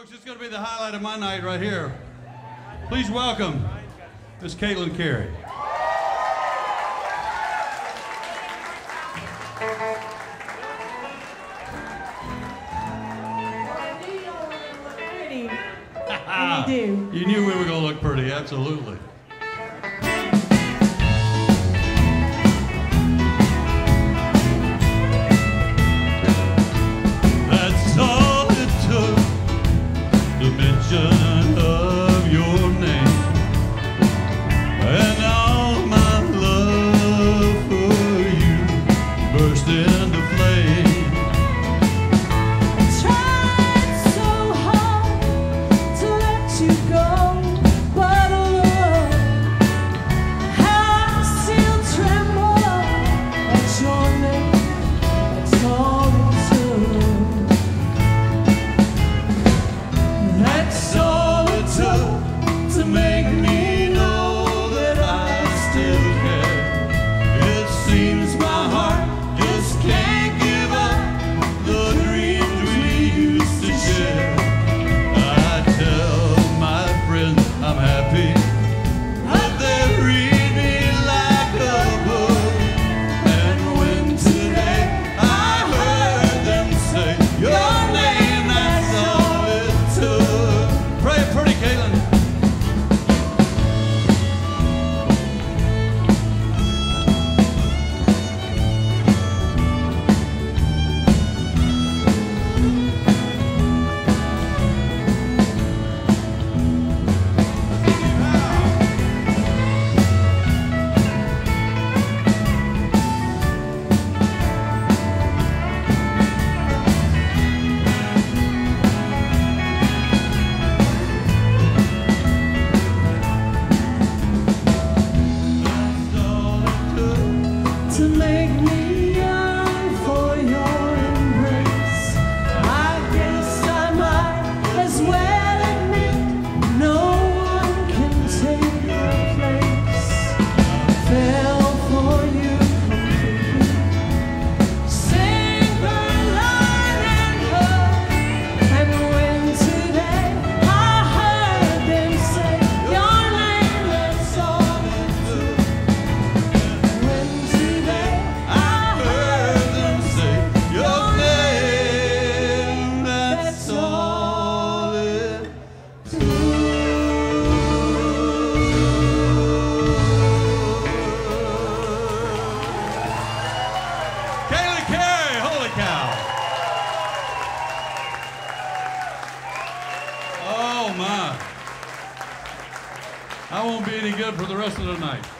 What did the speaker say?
Folks, it's going to be the highlight of my night right here. Please welcome Miss Caitlin Cary. you knew we were going to look pretty, absolutely. my. I won't be any good for the rest of the night.